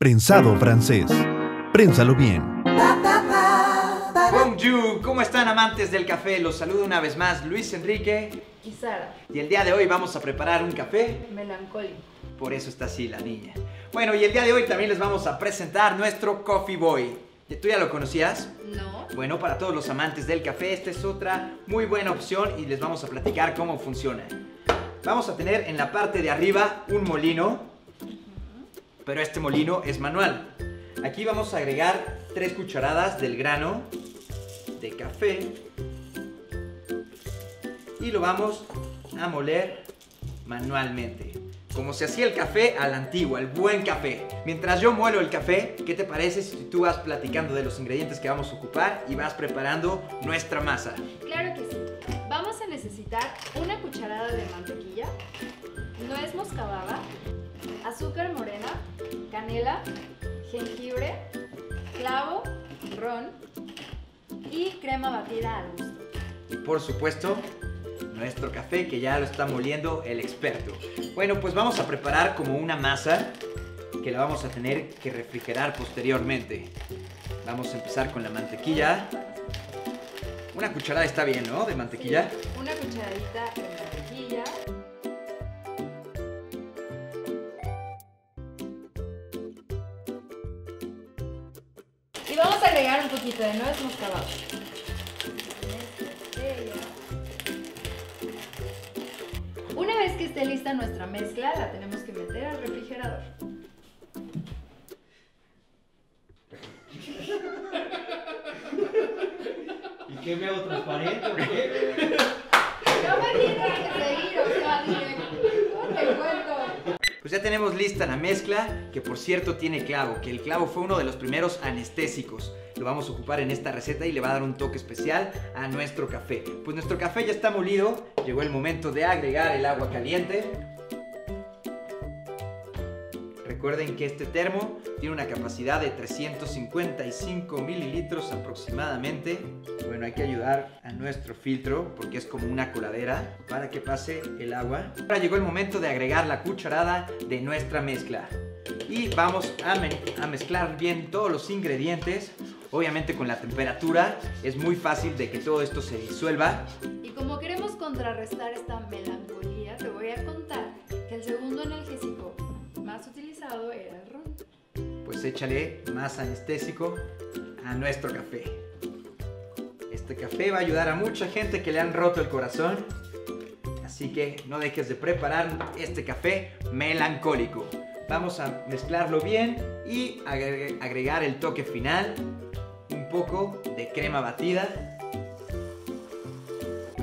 Prensado francés. Prénsalo bien. Bonjour, ¿cómo están amantes del café? Los saludo una vez más Luis Enrique Y Sara, y el día de hoy vamos a preparar un café, melancólico. por eso está así la niña. Bueno, y el día de hoy también les vamos a presentar nuestro Coffee Boy. ¿Tú ya lo conocías? No. Bueno, para todos los amantes del café, esta es otra muy buena opción y les vamos a platicar cómo funciona. Vamos a tener en la parte de arriba un molino, pero este molino es manual. Aquí vamos a agregar tres cucharadas del grano de café y lo vamos a moler manualmente. Como se hacía el café a la antigua, el buen café. Mientras yo muelo el café, ¿qué te parece si tú vas platicando de los ingredientes que vamos a ocupar y vas preparando nuestra masa? Claro que sí. Vamos a necesitar una cucharada de mantequilla, nuez moscabada, canela, jengibre, clavo, ron y crema batida al gusto. Y por supuesto, nuestro café que ya lo está moliendo el experto. Bueno, pues vamos a preparar como una masa que la vamos a tener que refrigerar posteriormente. Vamos a empezar con la mantequilla. Una cucharada está bien, ¿no? De mantequilla. Sí, una cucharadita de mantequilla. Y vamos a agregar un poquito de nuez moscabada. Una vez que esté lista nuestra mezcla, la tenemos que meter al refrigerador. ¿Y qué me hago transparente o qué? No me tienes que seguir, o sea, dime, ¿cómo te cuento? Pues ya tenemos lista la mezcla, que por cierto tiene clavo, que el clavo fue uno de los primeros anestésicos. Lo vamos a ocupar en esta receta y le va a dar un toque especial a nuestro café. Pues nuestro café ya está molido, llegó el momento de agregar el agua caliente. Recuerden que este termo tiene una capacidad de 355 mililitros aproximadamente. Bueno, hay que ayudar a nuestro filtro porque es como una coladera para que pase el agua. Ahora llegó el momento de agregar la cucharada de nuestra mezcla. Y vamos a, me- a mezclar bien todos los ingredientes. Obviamente con la temperatura es muy fácil de que todo esto se disuelva. Y como queremos contrarrestar esta melancolía, te voy a contar que el segundo analgésico más utilizado era el ron. pues échale más anestésico a nuestro café. Este café va a ayudar a mucha gente que le han roto el corazón. Así que no dejes de preparar este café melancólico. Vamos a mezclarlo bien y agre- agregar el toque final. Un poco de crema batida.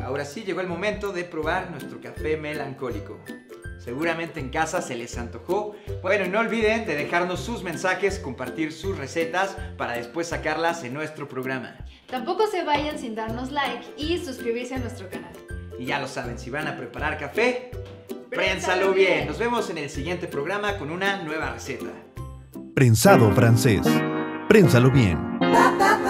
Ahora sí llegó el momento de probar nuestro café melancólico. Seguramente en casa se les antojó. Bueno, y no olviden de dejarnos sus mensajes, compartir sus recetas para después sacarlas en nuestro programa. Tampoco se vayan sin darnos like y suscribirse a nuestro canal. Y ya lo saben, si van a preparar café, Prénsalo bien. Nos vemos en el siguiente programa con una nueva receta. Prensado francés. Prénsalo bien. pa pa